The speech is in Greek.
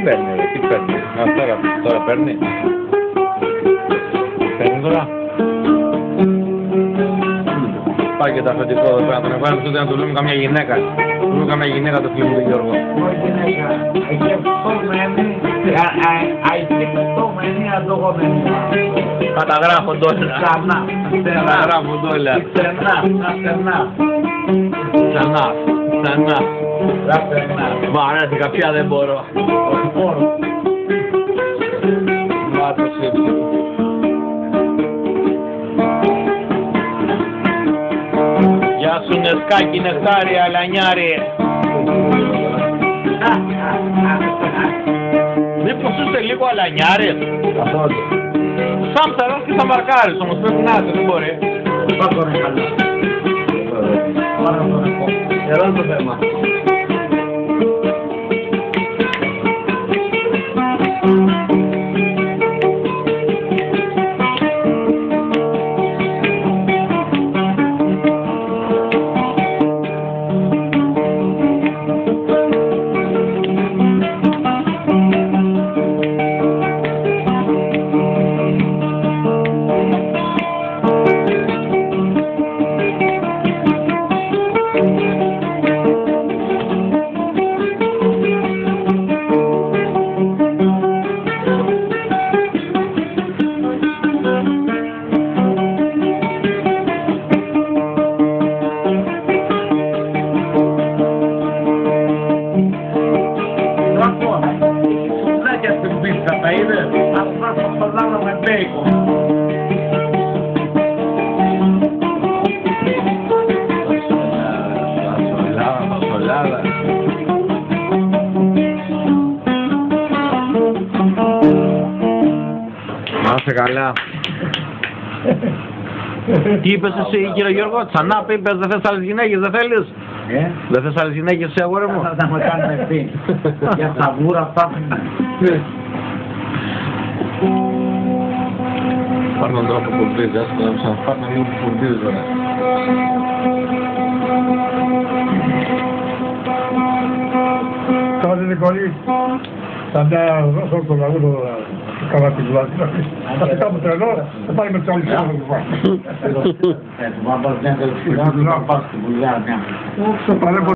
Τι παίρνει, ρε, τι παίρνει. Α, τώρα, τώρα παίρνει. Παίρνει τώρα. Πάει και το αφεντικό εδώ πέρα, τον εβάλουμε στο να του λέμε καμιά γυναίκα. Του λέμε καμιά γυναίκα το φίλο μου τον Γιώργο. Όχι γυναίκα. Εκεί αυτό μένει, αιτιπτωμένη αντογωμένη. Καταγράφονται όλα. Ξανά, στενά. Καταγράφονται όλα. Στενά, στενά. Ξανά, ξανά. Στενά. Μ' αρέσει, πια δεν μπορώ. Μόνο. Μάρκος ύψη. Γεια σου Νεσκάκι, Νεκτάρι, Αλανιάρι. Μήπως είστε λίγο αλανιάρι. Καθόλου. Σαν ψαράς και θα μαρκάρεις όμως, πρέπει να είσαι, δεν μπορεί. Πάρ' τον καλά. Πάρ' τον よろしくお願います。Τα είδες. Αυτά τα φαλάρα με μπέικον. Φασολάδα, φασολάδα. Να είσαι καλά. Τι είπες εσύ κύριε Γιώργο, ξανά είπες δεν θες άλλες γυναίκες, δεν θέλεις; Ε, Δεν θες άλλες γυναίκες εσύ αγόρι μου; θα με κάνουμε πει. Για τα βούρα αυτά. Πάρ' τον τώρα που φουρτίζει, ας το έψα. Πάρ' τον λίγο που φουρτίζει τώρα. Σταματή Νικολή, θα μια δώσω το λαό το καλά την πλάτη. Θα σε κάνω τρελό, θα πάει με τις άλλες σύνοδες του Ε, του μπαμπάς μια τελφύγα, του μπαμπάς του βουλιά μια. Στο παρέμβο